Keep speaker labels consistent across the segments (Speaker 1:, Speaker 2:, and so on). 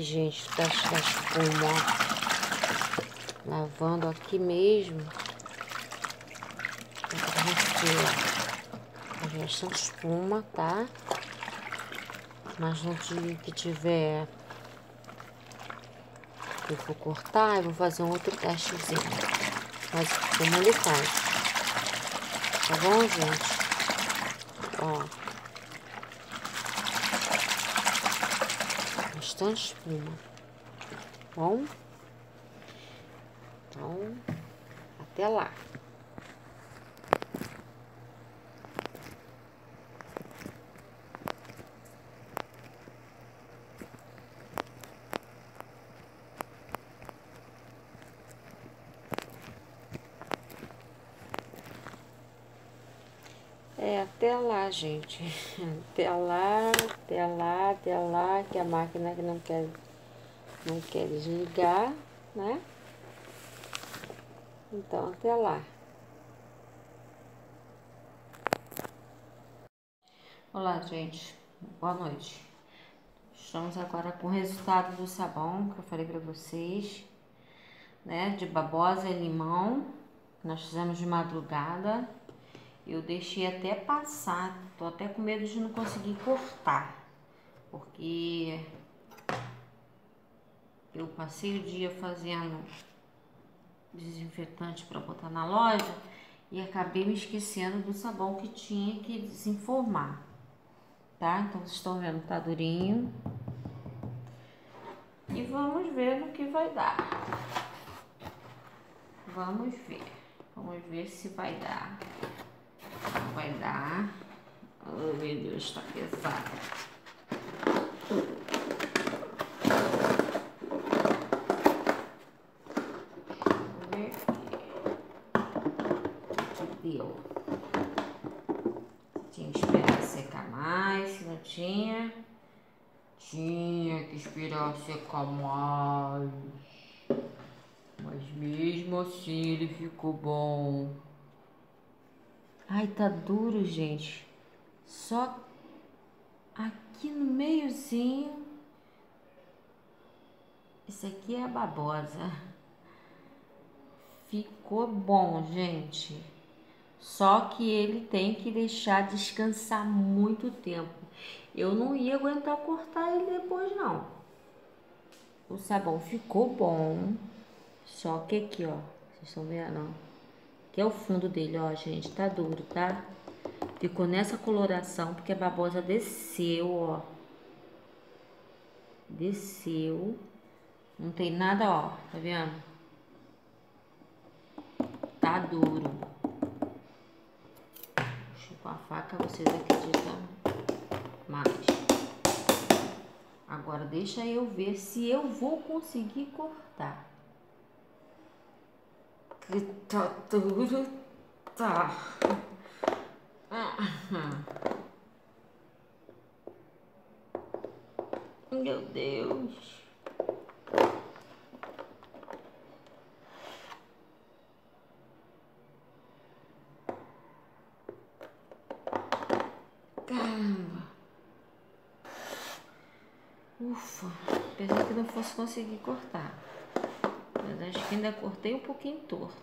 Speaker 1: aqui, gente, da, da espuma, ó. Lavando aqui mesmo. Você, ó. bastante espuma, tá? Mas no dia que tiver eu vou cortar, eu vou fazer um outro testezinho. Mas como ele faz. Tá bom, gente? Ó. bastante espuma. Bom, então, até lá. É, até lá, gente. Até lá, até lá, até lá, que a máquina que não quer, não quer desligar, né? Então, até lá. Olá, gente. Boa noite. Estamos agora com o resultado do sabão que eu falei para vocês, né? De babosa e limão. Nós fizemos de madrugada eu deixei até passar, tô até com medo de não conseguir cortar, porque eu passei o dia fazendo desinfetante para botar na loja e acabei me esquecendo do sabão que tinha que desenformar, tá? Então vocês estão vendo, tá durinho. E vamos ver no que vai dar. Vamos ver. Vamos ver se vai dar vai dar. Oh, meu Deus, tá pesado. Vamos ver aqui. deu? Tinha que esperar secar mais, não tinha. Tinha que esperar secar mais. Mas mesmo assim ele ficou bom. Ai, tá duro, gente. Só aqui no meiozinho. Esse aqui é a babosa. Ficou bom, gente. Só que ele tem que deixar descansar muito tempo. Eu não ia aguentar cortar ele depois, não. O sabão ficou bom. Só que aqui, ó. Vocês estão vendo, ó que é o fundo dele, ó, gente, tá duro, tá? Ficou nessa coloração, porque a babosa desceu, ó. Desceu. Não tem nada, ó, tá vendo? Tá duro. Puxa com a faca, vocês acreditam mais. Agora, deixa eu ver se eu vou conseguir cortar que tá tá. Meu Deus. Caramba. Ufa, pensei que não fosse conseguir cortar. Mas acho que ainda cortei um pouquinho torto.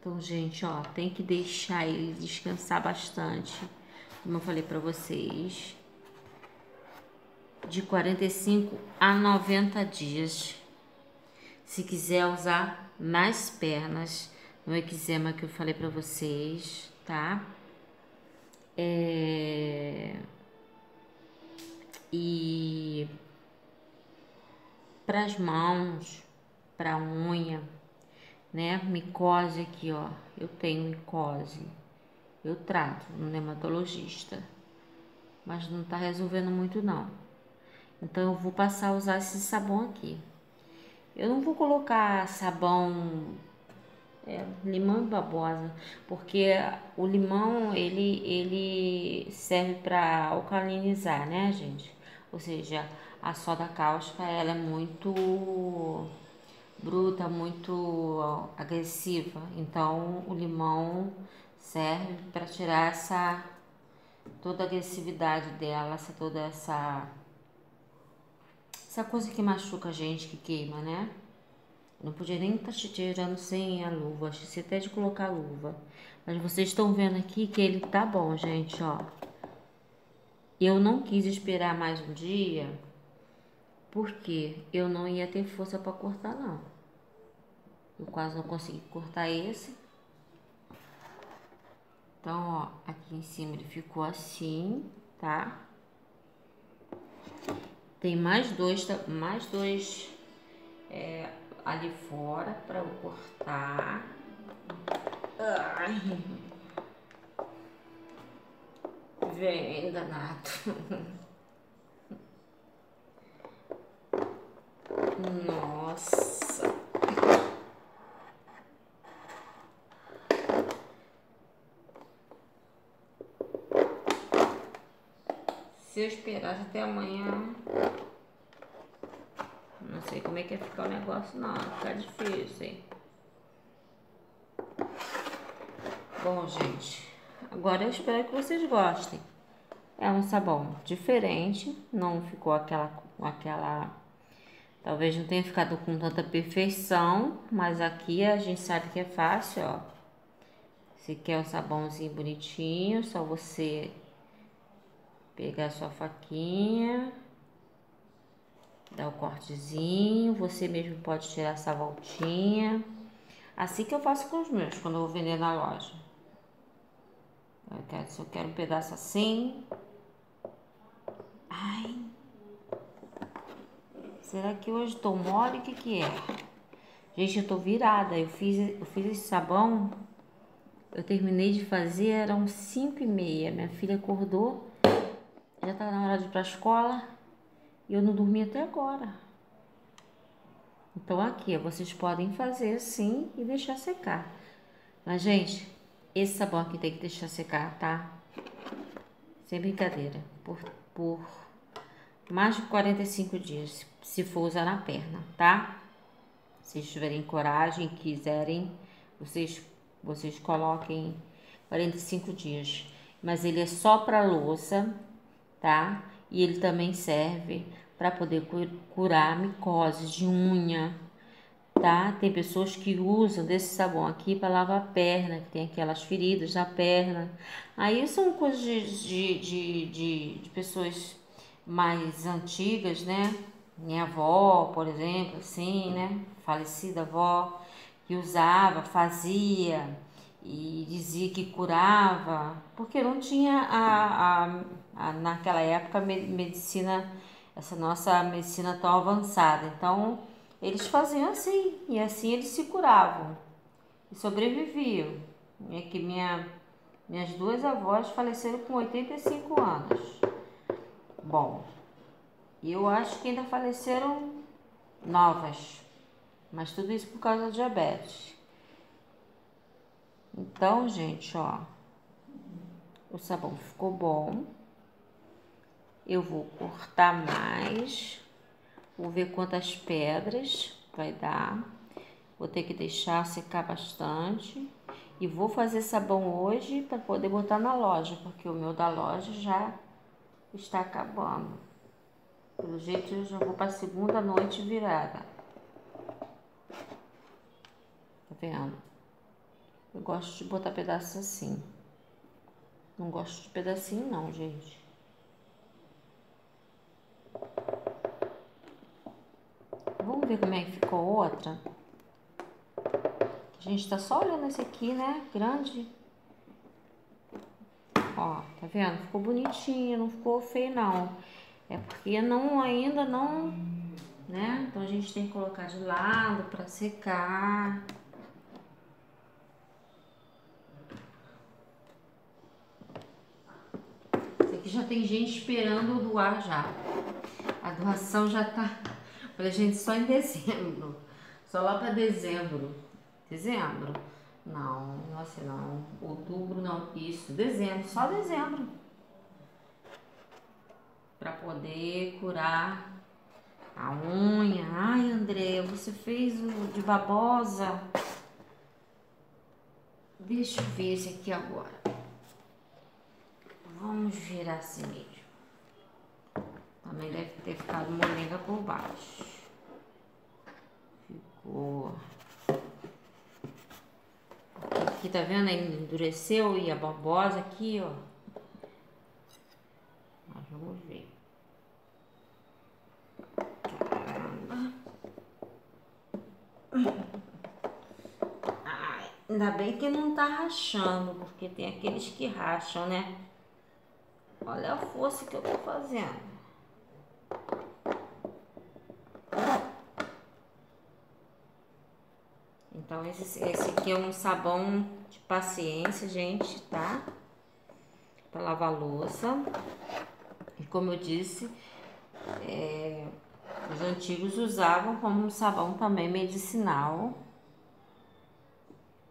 Speaker 1: Então, gente, ó, tem que deixar ele descansar bastante. Como eu falei pra vocês. De 45 a 90 dias. Se quiser usar nas pernas, no eczema que eu falei pra vocês, tá? É... E para as mãos, para unha, né? Micose aqui, ó. Eu tenho micose. Eu trato no dermatologista. Mas não tá resolvendo muito não. Então eu vou passar a usar esse sabão aqui. Eu não vou colocar sabão é, limão babosa, porque o limão ele ele serve para alcalinizar, né, gente? Ou seja, a soda cáustica ela é muito bruta, muito agressiva. Então o limão serve para tirar essa toda a agressividade dela, essa, toda essa essa coisa que machuca a gente, que queima, né? Não podia nem estar tá tirando sem a luva, esqueci até de colocar a luva. Mas vocês estão vendo aqui que ele tá bom, gente, ó. Eu não quis esperar mais um dia, porque eu não ia ter força para cortar, não. Eu quase não consegui cortar esse. Então, ó, aqui em cima ele ficou assim, tá? Tem mais dois, mais dois é, ali fora para eu cortar. Ai. Vem, danado. Nossa. Se eu esperasse até amanhã, não sei como é que ia ficar o negócio, não. Ficar difícil, hein? Bom, gente, agora eu espero que vocês gostem. É um sabão diferente, não ficou aquela, aquela, talvez não tenha ficado com tanta perfeição, mas aqui a gente sabe que é fácil, ó. Se quer um sabãozinho bonitinho, só você pegar sua faquinha, dar o cortezinho, você mesmo pode tirar essa voltinha. Assim que eu faço com os meus, quando eu vou vender na loja. Eu quero, se eu quero um pedaço assim. Ai. Será que hoje tô mole? O que que é? Gente, eu tô virada. Eu fiz, eu fiz esse sabão. Eu terminei de fazer, eram 5 e meia. Minha filha acordou já tá na hora de ir pra escola e eu não dormi até agora. Então aqui, vocês podem fazer assim e deixar secar. Mas, gente, esse sabão aqui tem que deixar secar, tá? Sem brincadeira. Por, por mais de 45 dias, se for usar na perna, tá? Se tiverem coragem, quiserem, vocês, vocês coloquem 45 dias. Mas ele é só para louça tá? E ele também serve para poder curar micoses de unha, tá? Tem pessoas que usam desse sabão aqui para lavar a perna, que tem aquelas feridas na perna. Aí são coisas de, de, de, de, de pessoas mais antigas, né? Minha avó, por exemplo, assim, né? Falecida avó, que usava, fazia e dizia que curava, porque não tinha a, a, a, naquela época medicina, essa nossa medicina tão avançada. Então eles faziam assim, e assim eles se curavam e sobreviviam. É que minha, minhas duas avós faleceram com 85 anos. Bom, eu acho que ainda faleceram novas, mas tudo isso por causa da diabetes. Então, gente, ó, o sabão ficou bom. Eu vou cortar mais. Vou ver quantas pedras vai dar. Vou ter que deixar secar bastante. E vou fazer sabão hoje para poder botar na loja, porque o meu da loja já está acabando. Pelo jeito, eu já vou para segunda noite virada. Tá vendo? Eu gosto de botar pedaços assim. Não gosto de pedacinho não, gente. Vamos ver como é que ficou outra. A gente tá só olhando esse aqui, né? Grande. Ó, tá vendo? Ficou bonitinho, não ficou feio não. É porque não, ainda não, né? Então a gente tem que colocar de lado pra secar. que já tem gente esperando doar já. A doação já tá pra gente só em dezembro. Só lá para dezembro. Dezembro? Não, nossa, não. Outubro não. Isso, dezembro, só dezembro. Poder curar a unha. Ai, André, você fez o de babosa. Deixa eu ver esse aqui agora. Vamos virar assim mesmo. Também deve ter ficado molenga por baixo. Ficou. Aqui tá vendo? Ele endureceu e a babosa aqui, ó. Mas vamos ver. Ai, ainda bem que não tá rachando, porque tem aqueles que racham, né? Olha a força que eu tô fazendo. Então, esse, esse aqui é um sabão de paciência, gente, tá? Pra lavar louça. E como eu disse, é, os antigos usavam como um sabão também medicinal.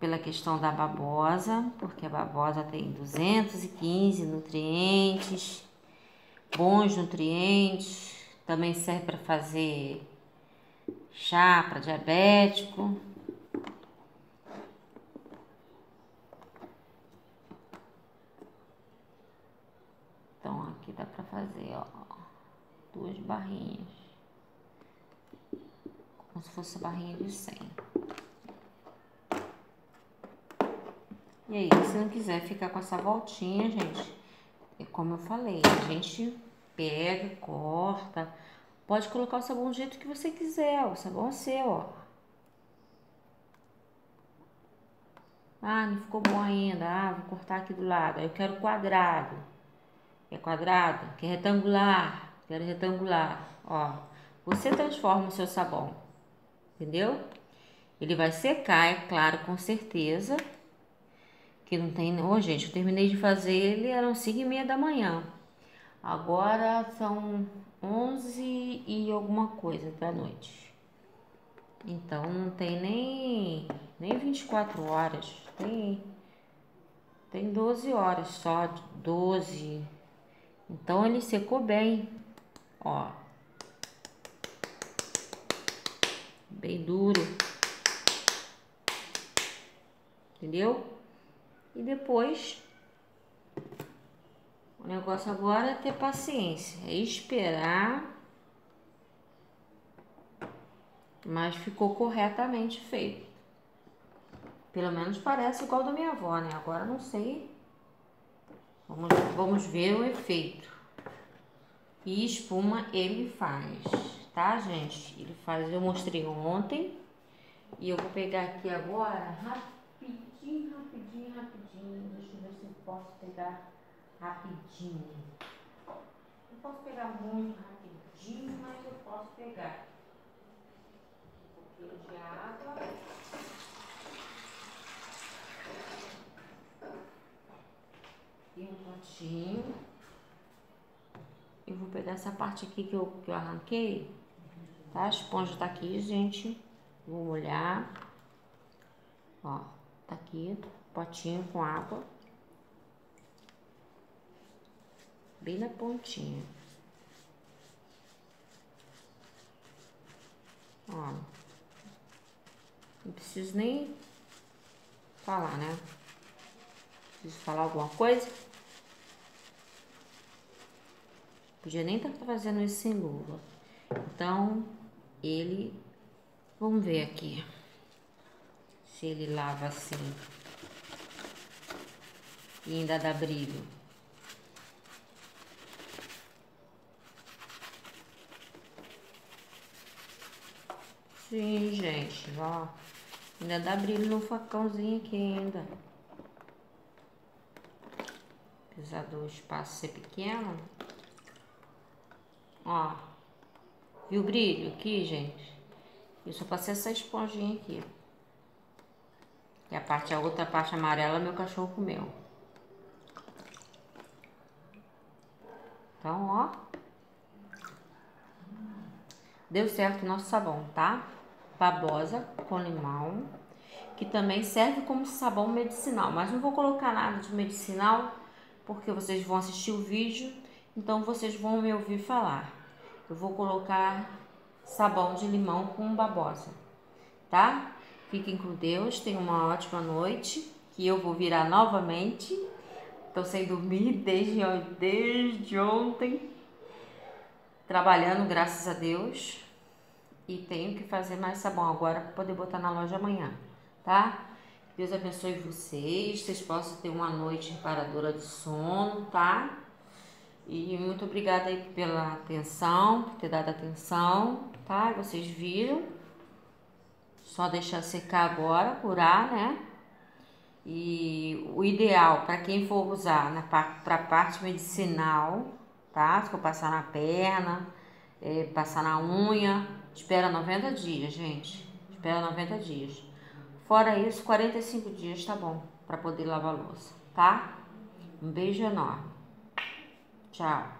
Speaker 1: Pela questão da babosa, porque a babosa tem 215 nutrientes, bons nutrientes. Também serve para fazer chá para diabético. dá pra fazer, ó, duas barrinhas. Como se fosse barrinha de 100. E aí, se não quiser ficar com essa voltinha, gente, é como eu falei, a gente pega, corta, pode colocar o sabão do jeito que você quiser, o sabão é seu, ó. Ah, não ficou bom ainda. Ah, vou cortar aqui do lado. Eu quero quadrado. Quer quadrado? Quer retangular? Quero retangular. Ó, você transforma o seu sabão, entendeu? Ele vai secar, é claro, com certeza. Que não tem... Ô, gente, eu terminei de fazer ele, eram 5 e meia da manhã. Agora são 11 e alguma coisa da noite. Então, não tem nem, nem 24 horas. Tem, tem 12 horas só, 12 então ele secou bem, ó. Bem duro. Entendeu? E depois o negócio agora é ter paciência, é esperar. Mas ficou corretamente feito. Pelo menos parece igual da minha avó, né? Agora não sei Vamos, vamos ver o efeito. E espuma ele faz, tá, gente? Ele faz, eu mostrei ontem. E eu vou pegar aqui agora, rapidinho, rapidinho, rapidinho. Deixa eu ver se eu posso pegar rapidinho. Não posso pegar muito rapidinho, mas eu posso pegar. Um pouquinho de água. e um pontinho. Eu vou pegar essa parte aqui que eu, que eu arranquei, tá? A esponja tá aqui, gente. Vou molhar. Ó, tá aqui, potinho com água. Bem na pontinha. Ó. Não preciso nem falar, né? Preciso falar alguma coisa? Podia nem estar fazendo isso sem luva. Então, ele... Vamos ver aqui. Se ele lava assim. E ainda dá brilho. Sim, gente, ó. Ainda dá brilho no facãozinho aqui ainda. Apesar do espaço ser pequeno. Ó. Viu o brilho aqui, gente? Eu só passei essa esponjinha aqui. E a parte, a outra parte amarela, meu cachorro comeu. Então, ó. Deu certo o nosso sabão, tá? Babosa com limão. Que também serve como sabão medicinal. Mas não vou colocar nada de medicinal porque vocês vão assistir o vídeo, então vocês vão me ouvir falar. Eu vou colocar sabão de limão com babosa, tá? Fiquem com Deus, tenham uma ótima noite, que eu vou virar novamente Tô sem dormir desde, desde ontem. Trabalhando, graças a Deus. E tenho que fazer mais sabão agora para poder botar na loja amanhã, tá? Deus abençoe vocês, vocês possam ter uma noite reparadora de sono, tá? E muito obrigada aí pela atenção, por ter dado atenção, tá? Vocês viram. Só deixar secar agora, curar, né? E o ideal para quem for usar na para parte medicinal, tá? Se for passar na perna, é, passar na unha, espera 90 dias, gente. Espera 90 dias. Fora isso, 45 dias tá bom para poder lavar a louça, tá? Um beijo enorme. Tchau.